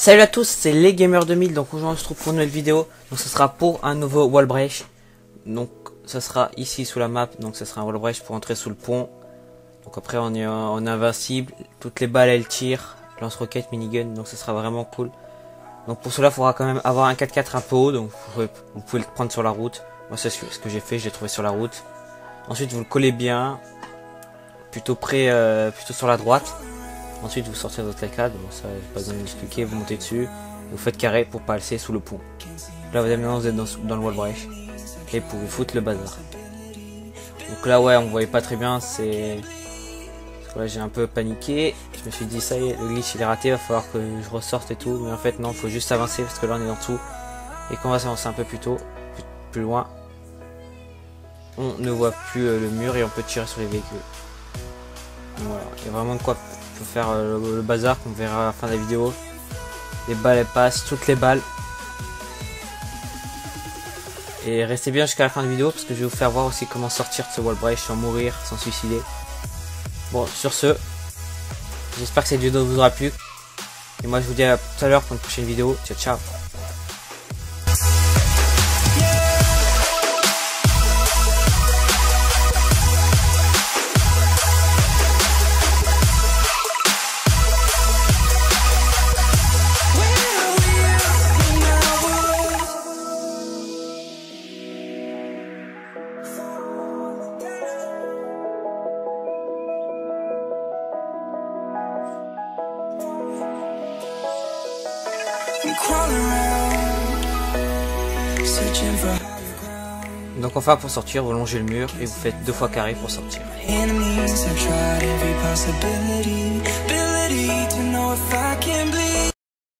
Salut à tous, c'est les Gamers 2000, donc aujourd'hui on se trouve pour une nouvelle vidéo, donc ce sera pour un nouveau wall break, donc ça sera ici sous la map, donc ce sera un wall pour entrer sous le pont, donc après on est, en invincible, toutes les balles elles tirent, lance-roquette, minigun, donc ce sera vraiment cool. Donc pour cela il faudra quand même avoir un 4x4 un peu haut, donc vous pouvez, le prendre sur la route, moi c'est ce que j'ai fait, je l'ai trouvé sur la route. Ensuite vous le collez bien, plutôt près, euh, plutôt sur la droite. Ensuite, vous sortez votre arcade, bon ça, j'ai pas besoin d'expliquer, vous montez dessus, vous faites carré pour passer sous le pont. Là, maintenant, vous êtes dans, le wall break, et vous foutre le bazar. Donc là, ouais, on voyait pas très bien, c'est... Là, j'ai un peu paniqué, je me suis dit, ça y est, le glitch il est raté, il va falloir que je ressorte et tout, mais en fait, non, faut juste avancer, parce que là, on est en dessous, et qu'on va s'avancer un peu plus tôt, plus, loin, on ne voit plus euh, le mur et on peut tirer sur les véhicules. voilà, il y a vraiment de quoi faire euh, le, bazar qu'on verra à la fin de la vidéo. Les balles elles passent, toutes les balles. Et restez bien jusqu'à la fin de la vidéo parce que je vais vous faire voir aussi comment sortir de ce wall break sans mourir, sans suicider. Bon, sur ce, j'espère que cette vidéo vous aura plu. Et moi je vous dis à tout à l'heure pour une prochaine vidéo. Ciao ciao Donc enfin pour sortir, vous longez le mur et vous faites deux fois carré pour sortir.